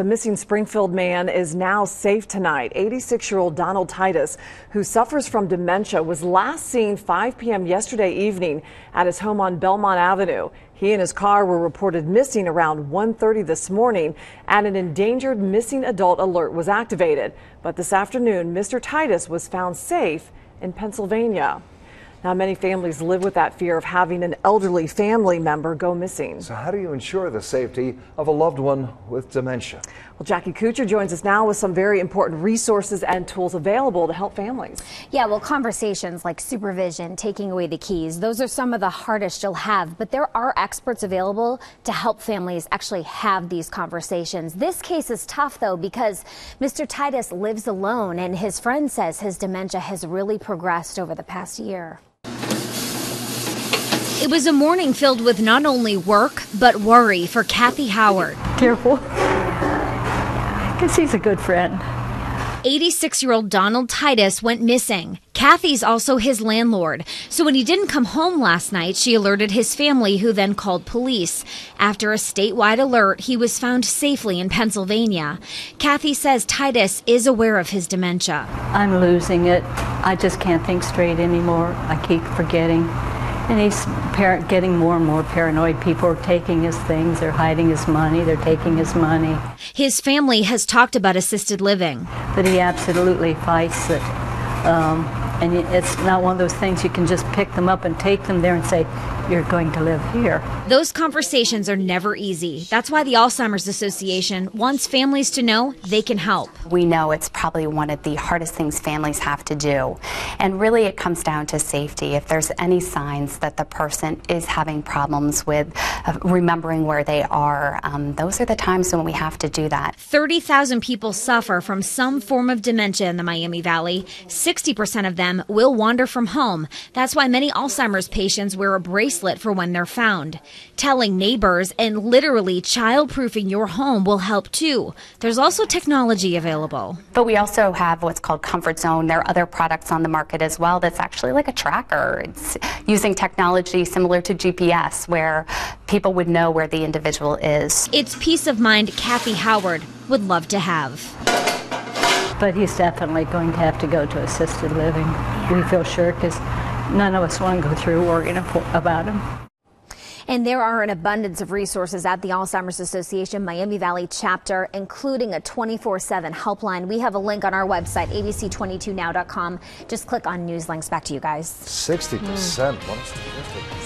The missing Springfield man is now safe tonight. 86 year old Donald Titus, who suffers from dementia, was last seen 5 p.m. yesterday evening at his home on Belmont Avenue. He and his car were reported missing around 1.30 this morning, and an endangered missing adult alert was activated. But this afternoon, Mr. Titus was found safe in Pennsylvania. Now, many families live with that fear of having an elderly family member go missing. So, how do you ensure the safety of a loved one with dementia? Well, Jackie Couture joins us now with some very important resources and tools available to help families. Yeah, well, conversations like supervision, taking away the keys, those are some of the hardest you'll have, but there are experts available to help families actually have these conversations. This case is tough, though, because Mr. Titus lives alone, and his friend says his dementia has really progressed over the past year. It was a morning filled with not only work, but worry for Kathy Howard. Careful. Because he's a good friend. 86 year old Donald Titus went missing. Kathy's also his landlord. So when he didn't come home last night, she alerted his family, who then called police. After a statewide alert, he was found safely in Pennsylvania. Kathy says Titus is aware of his dementia. I'm losing it. I just can't think straight anymore. I keep forgetting. And he's getting more and more paranoid. People are taking his things, they're hiding his money, they're taking his money. His family has talked about assisted living. But he absolutely fights it. Um, and it's not one of those things you can just pick them up and take them there and say, you're going to live here. Those conversations are never easy. That's why the Alzheimer's Association wants families to know they can help. We know it's probably one of the hardest things families have to do. And really, it comes down to safety. If there's any signs that the person is having problems with uh, remembering where they are, um, those are the times when we have to do that. 30,000 people suffer from some form of dementia in the Miami Valley. 60% of them will wander from home. That's why many Alzheimer's patients wear a bracelet bracelet for when they're found. Telling neighbors and literally childproofing your home will help too. There's also technology available. But we also have what's called Comfort Zone. There are other products on the market as well that's actually like a tracker. It's using technology similar to GPS where people would know where the individual is. It's peace of mind Kathy Howard would love to have. But he's definitely going to have to go to assisted living. Yeah. We feel sure because none of us want to go through worrying about him. And there are an abundance of resources at the Alzheimer's Association Miami Valley chapter, including a 24 7 helpline. We have a link on our website, abc22now.com. Just click on news links. Back to you guys. 60%. Mm. What a statistic.